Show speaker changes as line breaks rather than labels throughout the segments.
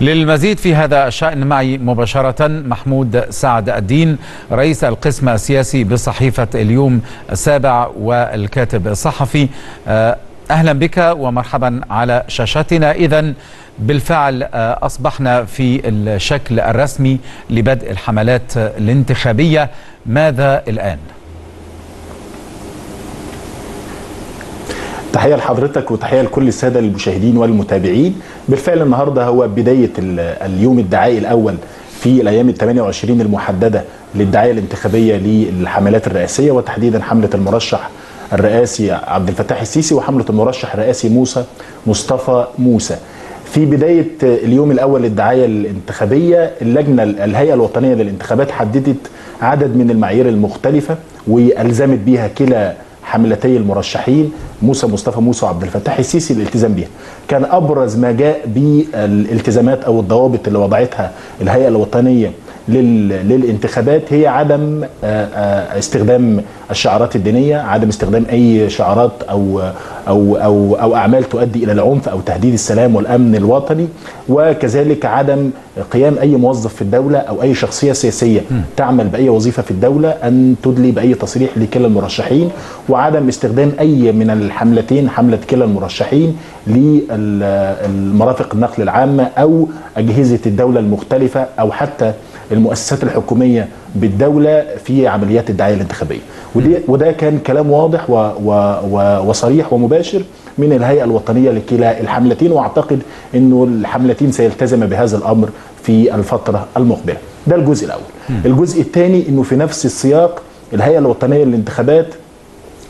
للمزيد في هذا الشأن معي مباشرة محمود سعد الدين رئيس القسم السياسي بصحيفة اليوم السابع والكاتب الصحفي. أهلا بك ومرحبا على شاشتنا. إذا بالفعل أصبحنا في الشكل الرسمي لبدء الحملات الانتخابية. ماذا الآن؟
تحية لحضرتك وتحية لكل السادة المشاهدين والمتابعين. بالفعل النهاردة هو بداية اليوم الدعائي الأول في الأيام ال 28 المحددة للدعاية الانتخابية للحملات الرئاسية وتحديدا حملة المرشح الرئاسي عبد الفتاح السيسي وحملة المرشح الرئاسي موسى مصطفى موسى. في بداية اليوم الأول للدعاية الانتخابية اللجنة الهيئة الوطنية للانتخابات حددت عدد من المعايير المختلفة وألزمت بها كلا حملتي المرشحين موسى مصطفى موسى وعبد الفتاح السيسي الالتزام بها. كان أبرز ما جاء بالالتزامات أو الضوابط اللي وضعتها الهيئة الوطنية للانتخابات هي عدم استخدام الشعارات الدينية، عدم استخدام أي شعارات أو أو أو أو أعمال تؤدي إلى العنف أو تهديد السلام والأمن الوطني، وكذلك عدم قيام أي موظف في الدولة أو أي شخصية سياسية تعمل بأي وظيفة في الدولة أن تدلي بأي تصريح لكلا المرشحين، وعدم استخدام أي من الحملتين حملة كلا المرشحين للمرافق النقل العامه أو أجهزة الدولة المختلفة أو حتى المؤسسات الحكومية بالدولة في عمليات الدعاية الانتخابية. ودي وده كان كلام واضح و و و وصريح ومباشر من الهيئة الوطنية لكلا الحملتين وأعتقد إنه الحملتين سيلتزم بهذا الأمر في الفترة المقبلة. ده الجزء الأول. الجزء الثاني إنه في نفس السياق الهيئة الوطنية للانتخابات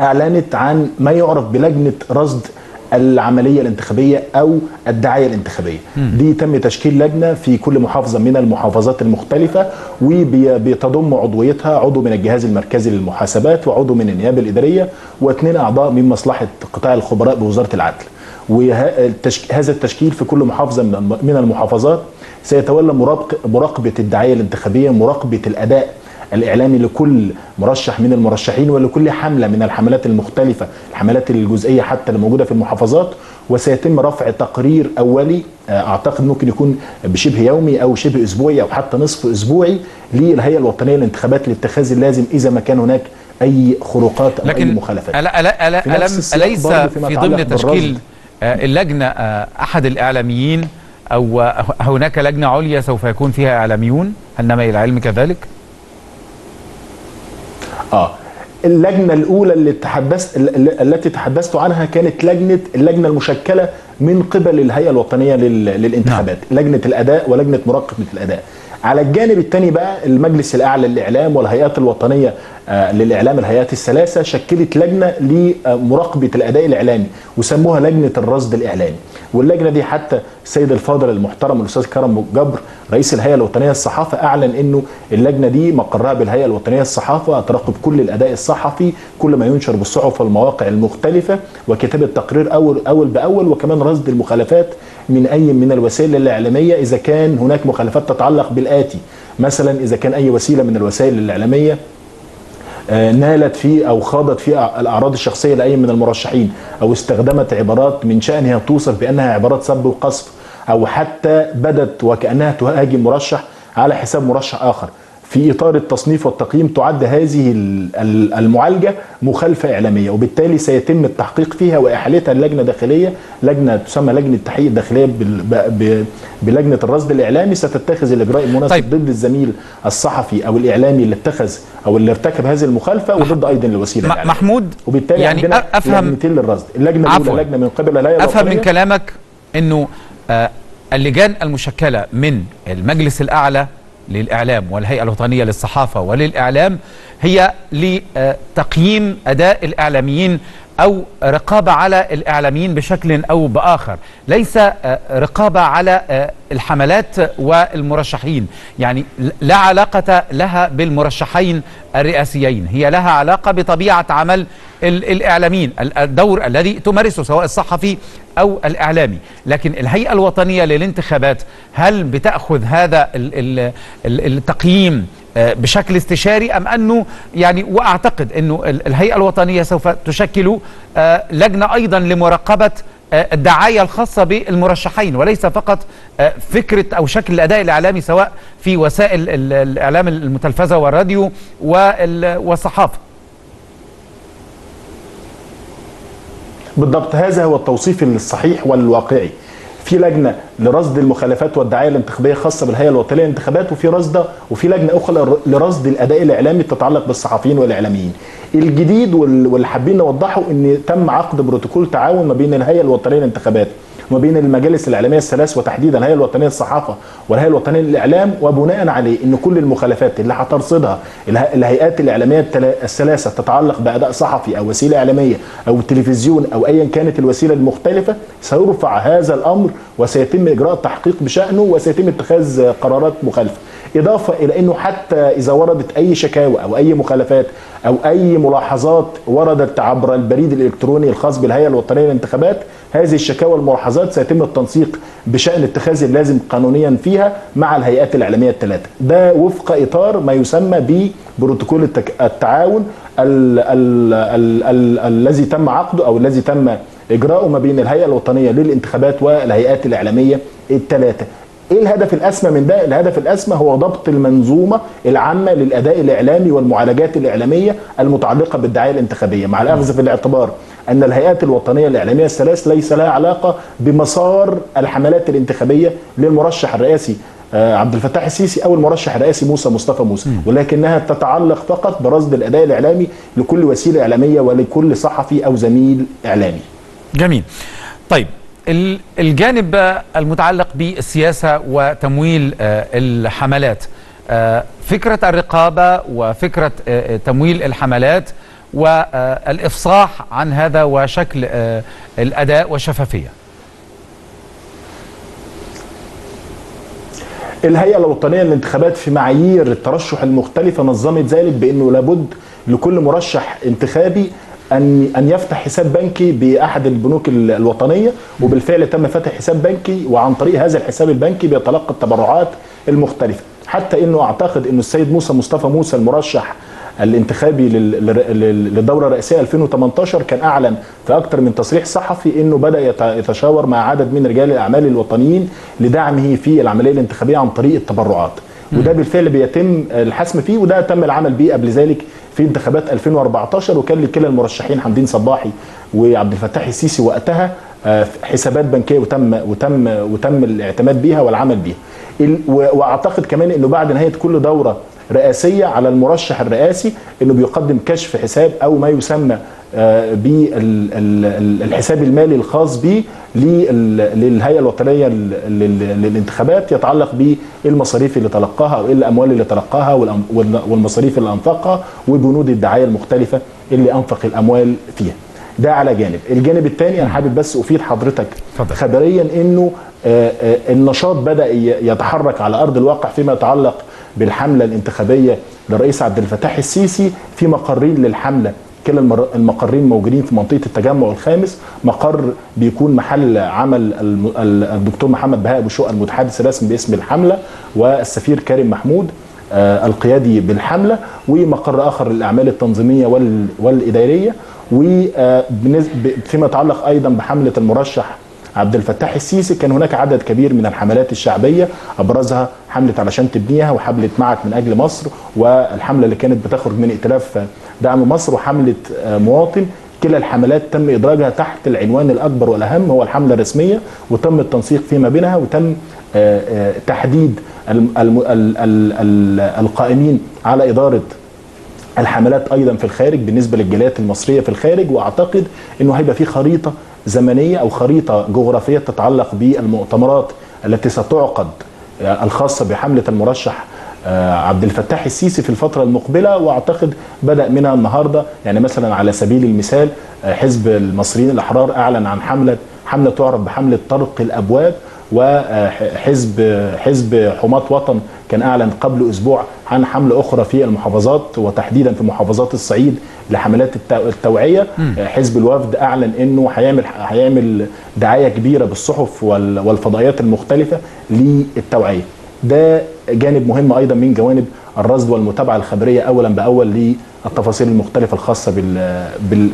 أعلنت عن ما يعرف بلجنة رصد العملية الانتخابية أو الدعاية الانتخابية م. دي تم تشكيل لجنة في كل محافظة من المحافظات المختلفة وبتضم عضويتها عضو من الجهاز المركزي للمحاسبات وعضو من النيابة الإدارية واثنين أعضاء من مصلحة قطاع الخبراء بوزارة العدل وهذا التشكيل في كل محافظة من المحافظات سيتولى مراقبة الدعاية الانتخابية مراقبة الأداء الإعلامي لكل مرشح من المرشحين ولكل حملة من الحملات المختلفة الحملات الجزئية حتى اللي موجوده في المحافظات وسيتم رفع تقرير أولي أعتقد ممكن يكون بشبه يومي أو شبه أسبوعي أو حتى نصف أسبوعي للهيئة الوطنية للانتخابات لاتخاذ اللازم إذا ما كان هناك أي خروقات أو
لكن
اي مخالفات.
ألا ألا ألا ألم أليس في ضمن تشكيل اللجنة أحد الإعلاميين أو هناك لجنة عليا سوف يكون فيها إعلاميون؟ هل نما إلى علمك ذلك؟
آه. اللجنة الأولى اللي تحدثت التي تحدثت عنها كانت لجنه اللجنة المشكلة من قبل الهيئة الوطنية للانتخابات. نعم. لجنة الأداء ولجنة مراقبة الأداء. على الجانب الثاني بقى المجلس الأعلى للإعلام والهيئات الوطنية للإعلام الهيئات الثلاثه شكلت لجنة لمراقبة الأداء الإعلامي وسموها لجنة الرصد الإعلامي. واللجنة دي حتى السيد الفاضل المحترم الأستاذ كرم جبر رئيس الهيئة الوطنية للصحافه أعلن إنه اللجنة دي مقرها بالهيئة الوطنية للصحافه تراقب كل الأداء الصحفي كل ما ينشر بالصحف والمواقع المختلفة وكتابه تقرير اول أول بأول وكمان رصد المخالفات من أي من الوسائل الإعلامية إذا كان هناك مخالفات تتعلق بالآتي. مثلا إذا كان أي وسيلة من الوسائل الإعلامية نالت في أو خاضت في الأعراض الشخصية لأي من المرشحين أو استخدمت عبارات من شأنها توصف بأنها عبارات سب وقصف أو حتى بدت وكأنها تهاجم مرشح على حساب مرشح آخر. في إطار التصنيف والتقييم تعد هذه المعالجة مخالفة إعلامية وبالتالي سيتم التحقيق فيها واحالتها لجنه داخليه لجنة تسمى لجنة التحقيق الداخلية بلجنة الرصد الإعلامي ستتخذ الإجراء المناسب طيب. ضد الزميل الصحفي أو الإعلامي اللي اتخذ أو اللي ارتكب هذه المخالفة وضد أيضا الوسيلة
الإعلامية. محمود
وبالتالي
يعني
عندنا
أفهم
لجنتين للرصد اللجنة الأولى لجنه من قبل الهيئه
أفهم من كلامك إنه آه اللجان المشكلة من المجلس الأعلى للإعلام والهيئة الوطنية للصحافة وللإعلام هي لتقييم أداء الإعلاميين أو رقابة على الإعلاميين بشكل أو بآخر. ليس رقابة على الحملات والمرشحين. يعني لا علاقة لها بالمرشحين الرئاسيين. هي لها علاقة بطبيعة عمل الإعلاميين. الدور الذي تمارسه سواء الصحفي أو الإعلامي. لكن الهيئة الوطنية للانتخابات هل بتأخذ هذا التقييم بشكل استشاري أم أنه يعني وأعتقد أنه الهيئة الوطنية سوف تشكل لجنة أيضا لمراقبة الدعاية الخاصة بالمرشحين وليس فقط فكرة أو شكل الأداء الإعلامي سواء في وسائل الإعلام المتلفزة والراديو والصحافة.
بالضبط هذا هو التوصيف الصحيح والواقعي. في لجنة لرصد المخالفات والدعاية الانتخابية خاصة بالهيئة الوطنية للانتخابات وفي رصدة وفي لجنة أخرى لرصد الأداء الإعلامي تتعلق بالصحفيين والإعلاميين. الجديد واللي حابين نوضحه إن تم عقد بروتوكول تعاون ما بين الهيئة الوطنية للانتخابات وما بين المجالس الإعلامية الثلاث وتحديدا الهيئه الوطنية للصحافة والهيئة الوطنية للإعلام وبناء عليه إن كل المخالفات اللي هترصدها الهيئات الإعلامية الثلاثة تتعلق بأداء صحفي أو وسيلة إعلامية أو تلفزيون أو ايا كانت الوسيلة المختلفة سيرفع هذا الأمر وسيتم إجراء تحقيق بشأنه وسيتم اتخاذ قرارات مخالفة. إضافة إلى إنه حتى إذا وردت أي شكاوى أو أي مخالفات أو أي ملاحظات وردت عبر البريد الإلكتروني الخاص بالهيئة الوطنية للانتخابات هذه الشكاوى والملاحظات سيتم التنسيق بشأن اتخاذ اللازم قانونيا فيها مع الهيئات الإعلامية الثلاثة. ده وفق إطار ما يسمى ببروتوكول التعاون الذي تم عقده أو الذي تم إجراؤه ما بين الهيئة الوطنية للانتخابات والهيئات الإعلامية الثلاثة. إيه الهدف الأسمى من ده؟ الهدف الأسمى هو ضبط المنظومة العامة للأداء الإعلامي والمعالجات الإعلامية المتعلقة بالدعاية الانتخابية، مع الأخذ في الاعتبار أن الهيئات الوطنية الإعلامية الثلاث ليس لها علاقة بمسار الحملات الانتخابية للمرشح الرئاسي عبد الفتاح السيسي أو المرشح الرئاسي موسى مصطفى موسى ولكنها تتعلق فقط برصد الأداء الإعلامي لكل وسيلة إعلامية ولكل صحفي أو زميل إعلامي.
جميل. طيب الجانب المتعلق بالسياسة وتمويل الحملات. فكرة الرقابة وفكرة تمويل الحملات والافصاح عن هذا وشكل الأداء والشفافية.
الهيئة الوطنية للانتخابات في معايير الترشح المختلفة نظمت ذلك بأنه لابد لكل مرشح انتخابي ان أن يفتح حساب بنكي بأحد البنوك الوطنية وبالفعل تم فتح حساب بنكي وعن طريق هذا الحساب البنكي بيتلقى التبرعات المختلفة. حتى إنه أعتقد إنه السيد موسى مصطفى موسى المرشح الانتخابي للدوره الرئاسيه 2018 كان أعلن في أكثر من تصريح صحفي إنه بدأ يتشاور مع عدد من رجال الأعمال الوطنيين لدعمه في العملية الانتخابية عن طريق التبرعات. وده بالفعل بيتم الحسم فيه وده تم العمل به قبل ذلك في انتخابات 2014 وكان لكلا المرشحين حمدين صباحي وعبد الفتاح السيسي وقتها حسابات بنكية وتم وتم وتم الاعتماد بيها والعمل بيها. وأعتقد كمان إنه بعد نهاية كل دورة رئاسية على المرشح الرئاسي إنه بيقدم كشف حساب أو ما يسمى بالحساب المالي الخاص به للهيئة الوطنية للانتخابات يتعلق بالمصاريف اللي تلقاها أو الأموال اللي تلقاها والمصاريف اللي أنفقها وبنود الدعاية المختلفة اللي أنفق الأموال فيها. ده على جانب، الجانب الثاني أنا حابب بس أفيد حضرتك فضل. خبريا إنه النشاط بدأ يتحرك على أرض الواقع فيما يتعلق بالحملة الانتخابية للرئيس عبد الفتاح السيسي في مقرين للحملة كلا المقرين موجودين في منطقة التجمع الخامس. مقر بيكون محل عمل الدكتور محمد بهاء أبو شقه المتحدث الرسمي باسم الحملة والسفير كريم محمود القيادي بالحملة ومقر آخر للأعمال التنظيمية والإدارية. وفيما يتعلق أيضا بحملة المرشح عبد الفتاح السيسي. كان هناك عدد كبير من الحملات الشعبية أبرزها حملة علشان تبنيها وحملة معك من أجل مصر والحملة اللي كانت بتخرج من ائتلاف دعم مصر وحملة مواطن. كلا الحملات تم إدراجها تحت العنوان الأكبر والأهم هو الحملة الرسمية وتم التنسيق فيما بينها وتم تحديد القائمين على إدارة الحملات أيضا في الخارج بالنسبة للجاليات المصرية في الخارج. وأعتقد إنه هيبقى في خريطة زمنية أو خريطة جغرافية تتعلق بالمؤتمرات التي ستعقد الخاصة بحملة المرشح عبد الفتاح السيسي في الفترة المقبلة. وأعتقد بدأ منها النهاردة يعني مثلا على سبيل المثال حزب المصريين الأحرار أعلن عن حملة حملة تعرف بحملة طرق الأبواب. وحزب حزب حماة وطن كان أعلن قبل أسبوع عن حملة أخرى في المحافظات وتحديدا في محافظات الصعيد لحملات التوعية. حزب الوفد أعلن إنه هيعمل هيعمل دعاية كبيرة بالصحف والفضائيات المختلفة للتوعية. ده جانب مهم أيضا من جوانب الرصد والمتابعة الخبرية اولا بأول للتفاصيل المختلفة الخاصة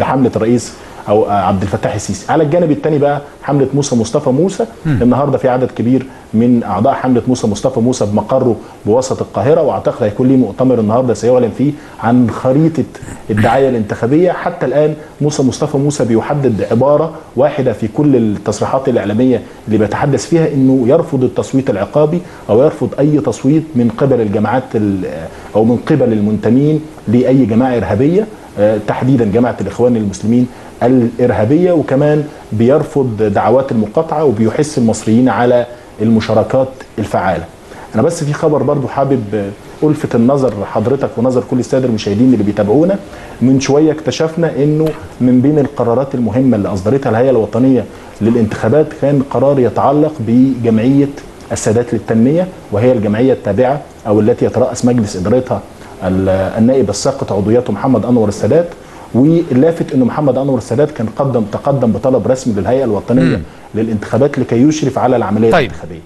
بحملة الرئيس أو عبد الفتاح السيسي. على الجانب الثاني بقى حملة موسى مصطفى موسى. النهارده في عدد كبير من أعضاء حملة موسى مصطفى موسى بمقره بوسط القاهرة وأعتقد هيكون ليه مؤتمر النهارده سيعلن فيه عن خريطة الدعاية الانتخابية. حتى الآن موسى مصطفى موسى بيحدد عبارة واحدة في كل التصريحات الإعلامية اللي بيتحدث فيها إنه يرفض التصويت العقابي أو يرفض أي تصويت من قبل الجماعات أو من قبل المنتمين لأي جماعة إرهابية. تحديدا جماعة الإخوان المسلمين الإرهابية وكمان بيرفض دعوات المقاطعة وبيحث المصريين على المشاركات الفعالة. أنا بس في خبر برضو حابب ألفت النظر حضرتك ونظر كل السادة المشاهدين اللي بيتابعونا من شوية اكتشفنا إنه من بين القرارات المهمة اللي أصدرتها الهيئة الوطنية للانتخابات كان قرار يتعلق بجمعية السادات للتنمية وهي الجمعية التابعة أو التي يترأس مجلس إدارتها النائب الساقط عضويته محمد أنور السادات واللافت انه محمد أنور السادات كان قدم تقدم بطلب رسمي للهيئة الوطنية م. للانتخابات لكي يشرف على العملية
طيب.
الانتخابية